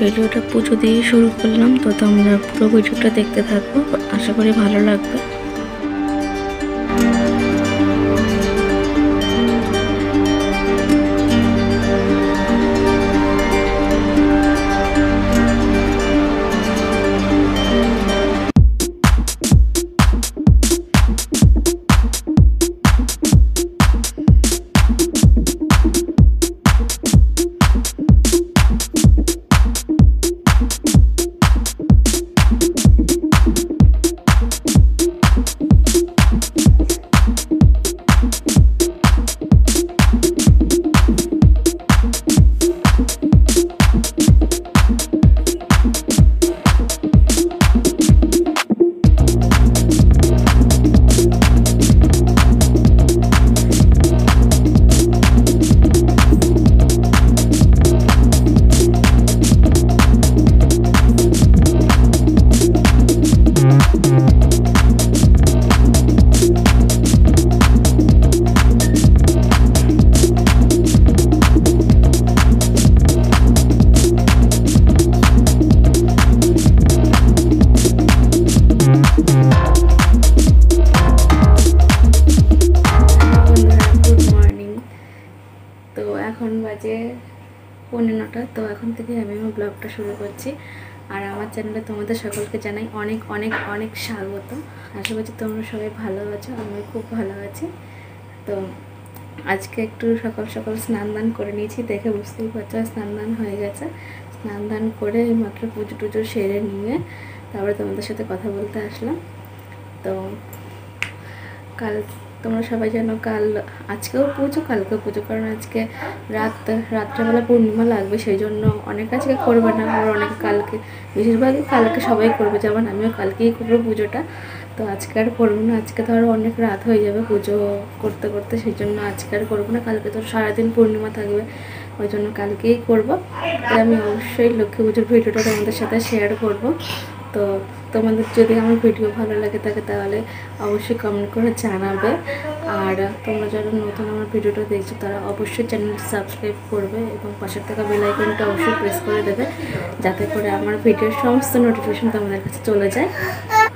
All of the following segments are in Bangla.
ভিডিওটা পুজো দিয়ে শুরু করলাম, তো তোমরা পুরো ভিডিওটা দেখতে থাকব আশা করি ভালো লাগবে। শুরু করছি। আর আমার চ্যানেলে তোমাদের সকলকে জানাই অনেক অনেক অনেক স্বাগত। আশা করছি তোমরা সবাই ভালো আছো আমি খুব ভালো আছি। তো আজকে একটু সকাল সকাল স্নান দান করে নিয়েছি, দেখে বুঝতেই পারছ স্নান দান হয়ে গেছে। স্নান দান করে মাত্র পুজো টুজো সেরে নিয়ে তারপরে তোমাদের সাথে কথা বলতে আসলাম। তো কাল তোমরা সবাই জানো কাল, আজকেও পুজো, কালকেও পুজো, কারণ আজকে রাত, রাত্রেবেলা পূর্ণিমা লাগবে সেই জন্য অনেক আজকে করবে না, আবার অনেক কালকে, বেশিরভাগই কালকে সবাই করবে, যেমন আমিও কালকেই করব পুজোটা। তো আজকে আর করব না, আজকে ধরো অনেক রাত হয়ে যাবে পুজো করতে করতে সেই জন্য আজকে আর করব না, কালকে তো সারাদিন পূর্ণিমা থাকবে, ওই জন্য কালকেই করব। আমি অবশ্যই লক্ষ্মী পুজোর ভিডিওটা তোমাদের সাথে শেয়ার করব। তো তোমাদের যদি আমার ভিডিও ভালো লাগে থাকে তাহলে অবশ্যই কমেন্ট করে জানাবে। আর তোমরা যারা নতুন আমার ভিডিওটা দেখছ, তারা অবশ্যই চ্যানেলটি সাবস্ক্রাইব করবে এবং পাশের থাকা বেল আইকনটা অবশ্যই প্রেস করে দেবে, যাতে করে আমার ভিডিওর সমস্ত নোটিফিকেশন তোমাদের কাছে চলে যায়।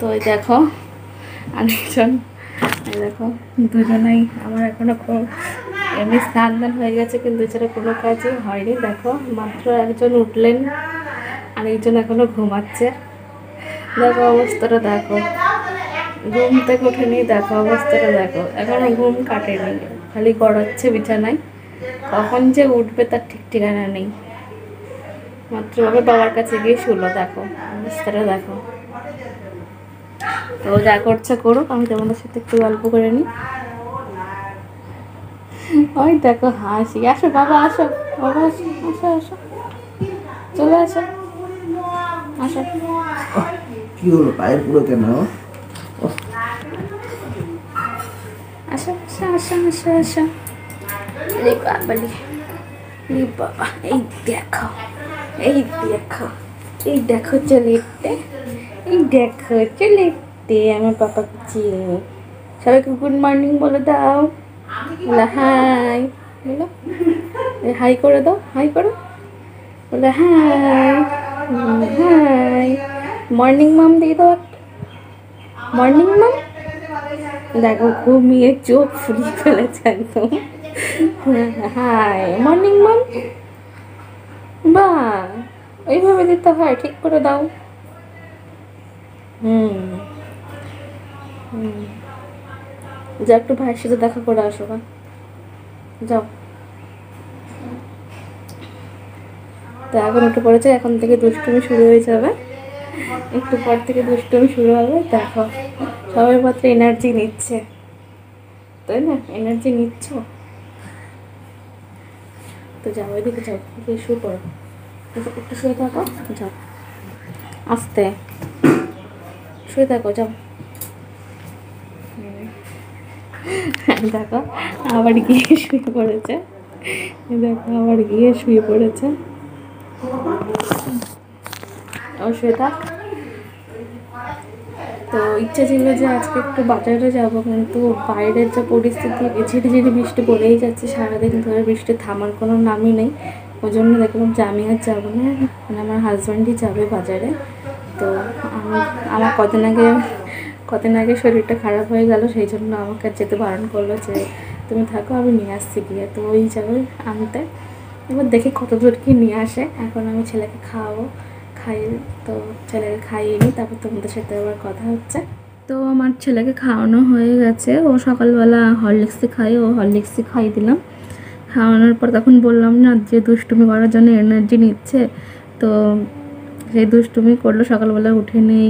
তো এই দেখো, আরেকজন, এই দেখো, দুজনেই আমার এখনও কোনো এমনি স্নান দান হয়ে গেছে, কিন্তু এছাড়া কোনো কাজই হয়নি। দেখো, মাত্র একজন উঠলেন, আরেকজন এখনও ঘুমাচ্ছে। দেখো অবস্থাটা দেখো। ঘুম থেকে উঠেনি, দেখো অবস্থাটা দেখো। এখনও ঘুম কাটেনি, খালি গড়াচ্ছে বিছানায়। কখন যে উঠবে তার ঠিক ঠিকানা নেই। মাত্র ওকে বাবার কাছে গিয়ে শুলো, দেখো অবস্থাটা দেখো। তো যা করছে করুক, আমি তোমাদের সাথে একটু গল্প করে নিই। ওই দেখো, হাসি। আসো বাবা আসো। বাবা, আসো আসো আসো। চলে আসো। আসো। কি হলো? পায়ের পুরো কেন? রে বাবা বাবা, এই এই এই এই আমার সবাইকে গুড মর্নিং বলে দাও। হাই বলো। হাই করে দাও হাই করো। বলে হাই হাই মর্নিং মাম দিয়ে দাও মর্নিং মাম দেখো, ঘুমিয়ে চোখ ফুলিয়ে ফেলেছে একদম। হাই মর্নিং মাম বা, এইভাবে দিতে হয়, ঠিক করে দাও। হুম। হুম। যা একটু ভাইয়ের সাথে দেখা করে আসো, বা। যাও। তো এখন একটু পড়েছে, এখন থেকে দুষ্টুমি শুরু হয়ে যাবে। একটু পর থেকে দুষ্টুমি শুরু হবে, দেখো। সবাই মাত্র এনার্জি নিচ্ছে। তাই না? এনার্জি নিচ্ছ? তো যাও, এদিকে যাও, গিয়ে শুয়ে পড়ো। একটু শুয়ে থাকো, যাও। আস্তে। শুয়ে থাকো, যাও। দেখো, আবার গিয়ে শুয়ে পড়েছে। দেখো, আবার গিয়ে শুয়ে পড়েছে। ও, শুয়ে থাক। তো ইচ্ছা ছিল যে আজকে একটু বাজারে যাব, কিন্তু বাইরের যা পরিস্থিতি ঝিরিঝিরি বৃষ্টি পড়েই যাচ্ছে, সারাদিন ধরে বৃষ্টি থামার কোনো নামই নেই। ওই জন্য দেখলাম যে আমি আর যাব না মানে আমার হাজব্যান্ডই যাবে বাজারে। তো আমি আমার কদিন আগে কদিন আগে শরীরটা খারাপ হয়ে গেল, সেই জন্য আমাকে যেতে বারণ করল যে, তুমি থাকো, আমি নিয়ে আসছি গিয়ে। তো ওই যাবে আনতে। এবার দেখি কত দূর কি নিয়ে আসে। এখন আমি ছেলেকে খাওয়াবো। খাই তো ছেলেকে খাইয়ে নিই তারপর তোমাদের সাথে আবার কথা হচ্ছে। তো আমার ছেলেকে খাওয়ানো হয়ে গেছে। ও সকালবেলা হরলিক্সই খাই ও হরলিক্সই খাই দিলাম। খাওয়ানোর পর তখন বললাম, না, যে দুষ্টুমি করার জন্য এনার্জি নিচ্ছে, তো সেই দুষ্টুমি করল। সকালবেলা উঠে নেই।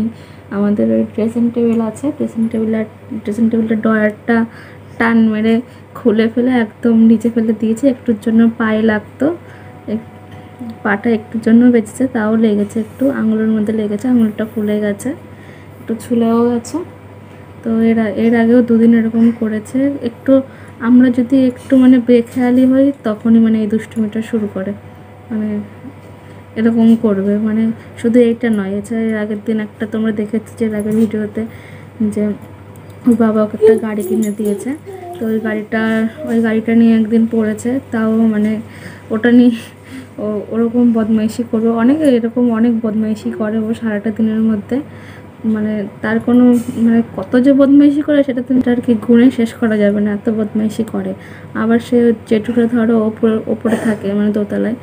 আমাদের ওই ড্রেসিং টেবিল আছে। ড্রেসিং টেবিলের ড্রেসিং টেবিলের ডয়ারটা টান মেরে খুলে ফেলে একদম নিচে ফেলে দিয়েছে। একটুর জন্য পায়ে লাগতো। পাটা একটুর জন্য বেঁচেছে, তাও লেগেছে একটু। আঙুলের মধ্যে লেগেছে, আঙুলটা ফুলে গেছে। একটু ছুলেও গেছে। তো এর এর আগেও দুদিন এরকম করেছে। একটু আমরা যদি একটু মানে বেখেয়ালি হই, তখনই মানে এই দুষ্টুমিটা শুরু করে। মানে এরকম করবে। মানে শুধু এইটা নয়, এছাড়া এর আগের দিন একটা তোমরা দেখেছ যে এর আগের ভিডিওতে যে ওর বাবা ওকে একটা গাড়ি কিনে দিয়েছে। তো ওই গাড়িটা ওই গাড়িটা নিয়ে একদিন পড়েছে। তাও মানে ওটা নিয়ে ও ওরকম বদমাইশি করবে। অনেক এরকম অনেক বদমাইশি করে ও সারাটা দিনের মধ্যে। মানে তার কোনো মানে কত যে বদমাইশি করে সেটা তুমি আর কি গুণে শেষ করা যাবে না, এত বদমাইশি করে। আবার সে যেটুকু ধরো ওপরে ওপরে থাকে মানে দোতলায়,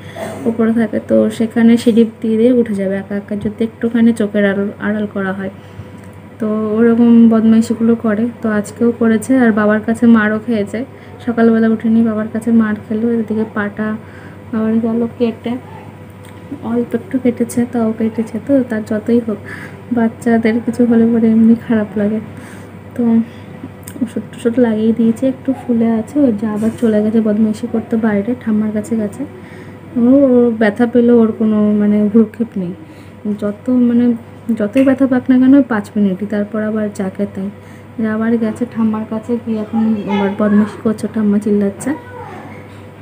ওপরে থাকে, তো সেখানে সিঁড়ি দিয়ে উঠে যাবে একা একা, যদি একটুখানি চোখের আড়াল আড়াল করা হয়। তো ওরকম বদমাইশিগুলো করে, তো আজকেও করেছে। আর বাবার কাছে মারও খেয়েছে। সকালবেলা উঠেনি বাবার কাছে মার খেলো, এদিকে পাটা আবার গেল কেটে। অল্প একটু কেটেছে, তাও কেটেছে তো, তার যতই হোক। বাচ্চাদের কিছু হলে পরে এমনি খারাপ লাগে। তো ওষুধ টষুধ লাগিয়ে দিয়েছে, একটু ফুলে আছে, ওই যে আবার চলে গেছে বদমাইশি করতে বাইরে, ঠাম্মার কাছে গেছে। ও ও ব্যথা পেলেও ওর কোনো মানে ভ্রুক্ষেপ নেই। যত মানে যতই ব্যথা পাক না কেন পাঁচ মিনিটই, তারপর আবার যাকে তাই। আবার গেছে ঠাম্মার কাছে, গিয়ে এখন আবার বদমাইশি করছে, ঠাম্মা চিল্লাচ্ছে।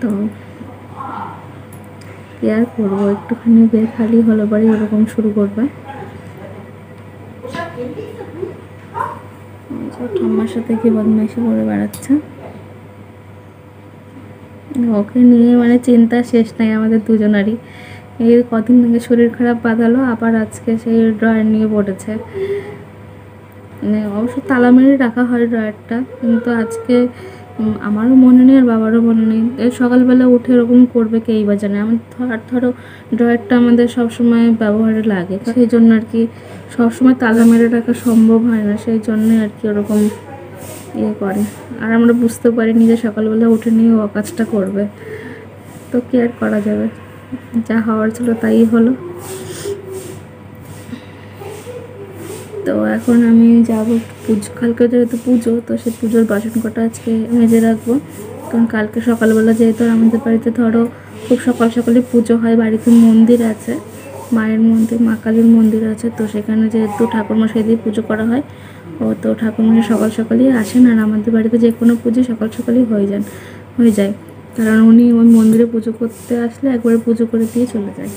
তো কি আর করব? একটুখানি বের খালি হলো বাড়ি, ওরকম শুরু করবে। ঠাম্মার সাথে কি বদমাইশি করে বেড়াচ্ছে? ওকে নিয়ে মানে চিন্তা শেষ নাই আমাদের দুজনারই। এই কদিন আগে শরীর খারাপ বাঁধালো, আবার আজকে সেই ড্রয়ার নিয়ে পড়েছে। মানে অবশ্য তালা মেরে রাখা হয় ড্রয়ারটা, কিন্তু আজকে আমারও মনে নেই আর বাবারও মনে নেই। এই সকালবেলা উঠে এরকম করবে কেই বা জানে আমার ধর, ধরো, ড্রয়ারটা আমাদের সবসময় ব্যবহারে লাগে। সেই জন্য আর কি সবসময় তালা মেরে রাখা সম্ভব হয় না। সেই জন্য আর কি ওরকম ইয়ে করে। আর আমরা বুঝতে পারিনি যে সকালবেলা উঠে নিয়ে ও কাজটা করবে। তো কি আর করা যাবে? যা হওয়ার ছিল তাই হলো। তো এখন আমি যাব পুজো। কালকে যেহেতু পুজো, তো সেই পুজোর বাসন কটা আজকে মেজে রাখব। কারণ কালকে সকালবেলা যেহেতু আমাদের বাড়িতে ধরো খুব সকাল সকালে পুজো হয়, বাড়িতে মন্দির আছে, মায়ের মন্দির, মা কালীর মন্দির আছে, তো সেখানে যেহেতু ঠাকুরমশাই দিয়ে পুজো করা হয়, ও তো ঠাকুরমশাই সকাল সকালই আসেন আর আমাদের বাড়িতে যে কোনো পুজো সকাল সকালই হয়ে যান, হয়ে যায়। কারণ উনি ওই মন্দিরে পুজো করতে আসলে একবারে পুজো করে দিয়ে চলে যায়।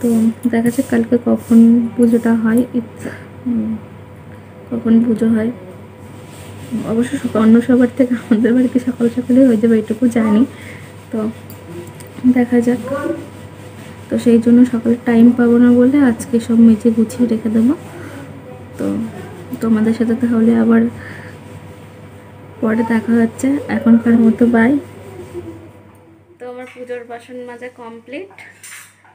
তো দেখা যাক কালকে কখন পুজোটা হয়, ইচ্ছা। কখন পুজো হয়? অবশ্য অন্য সবার থেকে আমাদের বাড়িতে সকাল সকালে হয়ে যাবে, এটুকু জানি। তো দেখা যাক। তো সেই জন্য সকালে টাইম পাবো না বলে আজকে সব মেজে গুছিয়ে রেখে দেবো। তো তোমাদের সাথে তাহলে আবার পরে দেখা হচ্ছে। এখনকার মতো বাই তো আমার পুজোর বাসন মাজা কমপ্লিট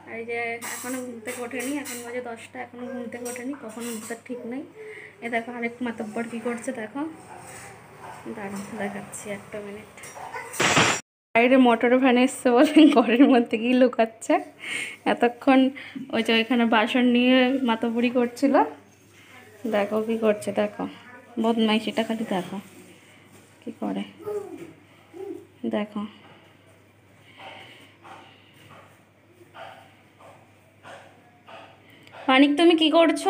আর এই যে এখনও ঘুমতে ওঠেনি, এখন বাজে দশটা এখনও ঘুমতে ওঠেনি, কখন উঠতে ঠিক নেই। এ দেখো আরেক মাতব্বর কী করছে, দেখো। দাঁড়াও, দেখাচ্ছি একটা মিনিট। বাইরে মোটর ফ্যান এসছে বলে ঘরের মধ্যে গিয়ে লুকাচ্ছে। এতক্ষণ ওই যে ওইখানে বাসন নিয়ে মাতাপুরি করছিল। দেখো কি করছে, দেখো। বদমাইশিটা খালি দেখো কি করে। দেখো। মানিক, তুমি কি করছ?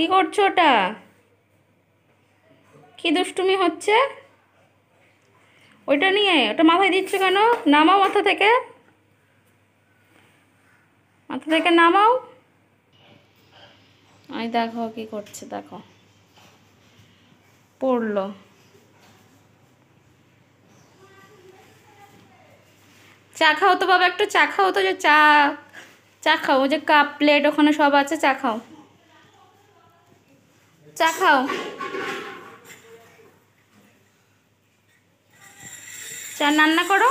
কি করছ ওটা? কি দুষ্টুমি হচ্ছে? ওইটা নিয়ে, ওটা মাথায় দিচ্ছ কেন? নামাও মাথা থেকে। মাথা থেকে নামাও। আমি দেখো কি করছে, দেখো। পড়ল। চা খাও তো বাবা, একটু চা খাও তো, যে চা চা খাও। যে কাপ, প্লেট, ওখানে সব আছে, চা খাও। চা খাও। চা রান্না করো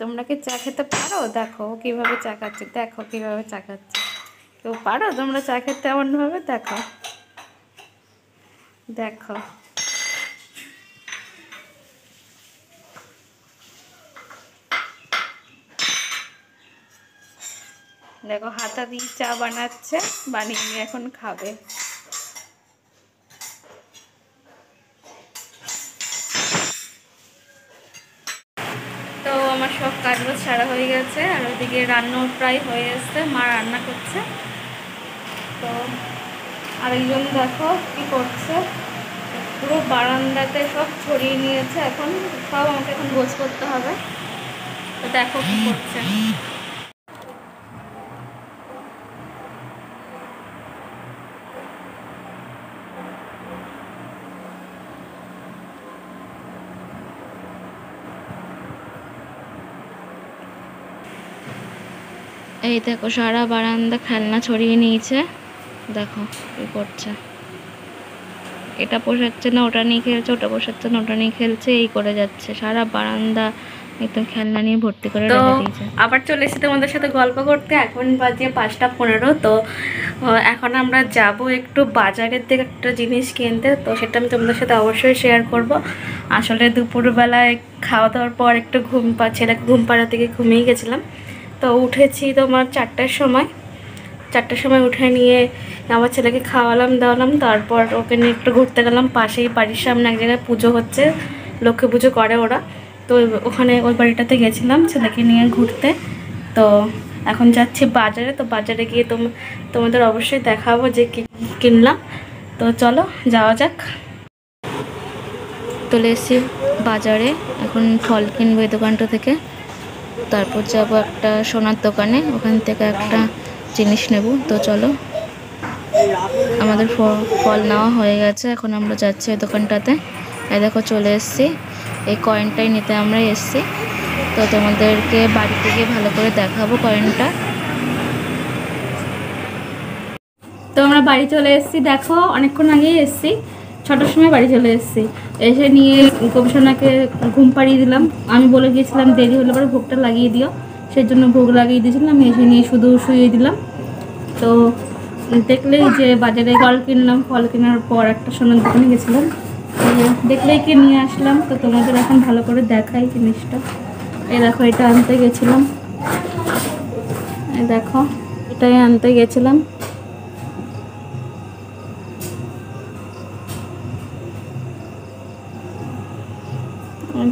তোমরা কি চা খেতে পারো? দেখো, কীভাবে চা খাচ্ছে, দেখো কীভাবে চা খাচ্ছে। কেউ পারো? তোমরা চা খেতে এমনভাবে দেখো। দেখো। দেখো, হাতা দিয়ে চা বানাচ্ছে, বানিয়ে নিয়ে এখন খাবে। সারা হয়ে গেছে আর ওইদিকে রান্নাও প্রায় হয়ে এসছে মা রান্না করছে। তো আরেকজন দেখো কি করছে। পুরো বারান্দাতে সব ছড়িয়ে নিয়েছে, এখন সব আমাকে এখন গোছ করতে হবে। তো দেখো কি করছে। এই দেখো সারা বারান্দা খেলনা ছড়িয়ে নিয়েছে। দেখো কি করছে। এটা পোষাচ্ছে না ওটা নিয়ে খেলছে ওটা পোষাচ্ছে না ওটা নিয়ে খেলছে এই করে যাচ্ছে। সারা বারান্দা একদম খেলনা নিয়ে ভর্তি করে আবার চলে এসেছি তোমাদের সাথে গল্প করতে। এখন বাজে পাঁচটা পনেরো তো এখন আমরা যাব একটু বাজারের থেকে একটা জিনিস কিনতে। তো সেটা আমি তোমাদের সাথে অবশ্যই শেয়ার করব। আসলে দুপুরবেলায় খাওয়া দাওয়ার পর একটু ঘুম পা ছেলেকে ঘুম পাড়া থেকে ঘুমিয়ে গেছিলাম। তো উঠেছি তোমার চারটার সময়। চারটার সময় উঠে নিয়ে আমার ছেলেকে খাওয়ালাম, দাওয়ালাম, তারপর ওকে নিয়ে একটু ঘুরতে গেলাম। পাশেই বাড়ির সামনে এক জায়গায় পুজো হচ্ছে, লক্ষ্মী পুজো করে ওরা। তো ওখানে ওই বাড়িটাতে গেছিলাম ছেলেকে নিয়ে ঘুরতে। তো এখন যাচ্ছি বাজারে, তো বাজারে গিয়ে তোম, তোমাদের অবশ্যই দেখাবো যে কিনলাম। তো চলো যাওয়া যাক। চলে এসেছি বাজারে, এখন ফল কিনবো এই দোকানটা থেকে। তারপর যাব একটা সোনার দোকানে, ওখান থেকে একটা জিনিস নেব। তো চলো, আমাদের ফল নেওয়া হয়ে গেছে, এখন আমরা যাচ্ছি ওই দোকানটাতে। এই দেখো চলে এসেছি, এই কয়েনটাই নিতে আমরা এসেছি। তো তোমাদেরকে বাড়ি থেকে ভালো করে দেখাবো কয়েনটা তো আমরা বাড়ি চলে এসেছি, দেখো, অনেকক্ষণ আগেই এসেছি। ছটার সময় বাড়ি চলে এসেছি। এসে নিয়ে গবেষণাকে ঘুম পাড়িয়ে দিলাম। আমি বলে গিয়েছিলাম, দেরি হলে পরে ভোগটা লাগিয়ে দিও। সেই জন্য ভোগ লাগিয়ে দিয়েছিলাম, এসে নিয়ে শুধু শুয়ে দিলাম। তো দেখলেই যে বাজারে ফল কিনলাম, ফল কেনার পর একটা সোনার দোকানে গেছিলাম। দেখলেই কি নিয়ে আসলাম, তো তোমাদের এখন ভালো করে দেখাই জিনিসটা। এই দেখো, এটা আনতে গেছিলাম। দেখো, এটাই আনতে গেছিলাম।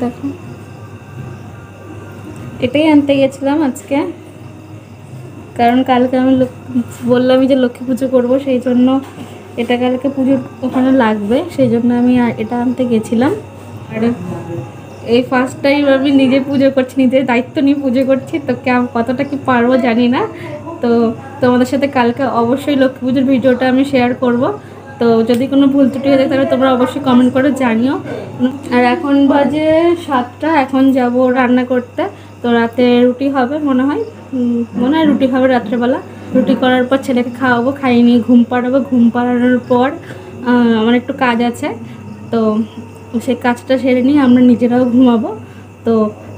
দেখো। এটাই আনতে গেছিলাম আজকে। কারণ কালকে আমি বললামই যে লক্ষ্মী পুজো করব, সেই জন্য এটা কালকে পুজোর ওখানে লাগবে, সেই জন্য আমি এটা আনতে গেছিলাম আর এই ফার্স্ট টাইম আমি নিজে পুজো করছি, নিজের দায়িত্ব নিয়ে পুজো করছি, তো কতটা কি পারব জানি না। তো তোমাদের সাথে কালকে অবশ্যই লক্ষ্মী পুজোর ভিডিওটা আমি শেয়ার করব। তো যদি কোনো ভুল ত্রুটি হয়ে থাকে তাহলে তোমরা অবশ্যই কমেন্ট করে জানিও। আর এখন বাজে সাতটা, এখন যাব রান্না করতে। তো রাতে রুটি হবে মনে হয়। মনে হয় রুটি হবে রাত্রেবেলা। রুটি করার পর ছেলেকে খাওয়াবো, খাইয়ে নিয়ে ঘুম পাড়াবো। ঘুম পাড়ানোর পর আমার একটু কাজ আছে। তো সেই কাজটা সেরে নিয়ে আমরা নিজেরাও ঘুমাবো। তো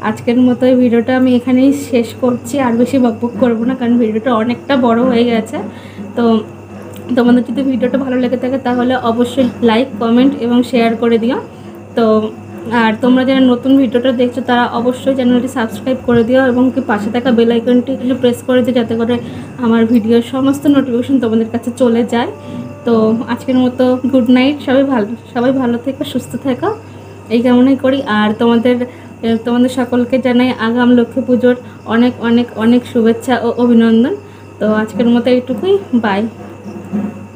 আজকের মতো এই ভিডিওটা আমি এখানেই শেষ করছি। আর বেশি বকবক করব না, কারণ ভিডিওটা অনেকটা বড় হয়ে গেছে। তো তোমাদের যদি ভিডিওটা ভালো লেগে থাকে তাহলে অবশ্যই লাইক কমেন্ট এবং শেয়ার করে দিও। তো, আর তোমরা যারা নতুন ভিডিওটা দেখছ তারা অবশ্যই চ্যানেলটি সাবস্ক্রাইব করে দিও এবং কি পাশে থাকা বেল আইকনটি প্রেস করে দিও যাতে করে আমার ভিডিওর সমস্ত নোটিফিকেশন তোমাদের কাছে চলে যায়। তো, আজকের মতো গুড নাইট সবাই ভালো সবাই ভালো থেকো, সুস্থ থেকো। এই কামনাই করি। আর তোমাদের তোমাদের সকলকে জানাই আগাম লক্ষ্মী পুজোর অনেক অনেক অনেক শুভেচ্ছা ও অভিনন্দন। তো আজকের মতো এইটুকুই। Bye Thank you.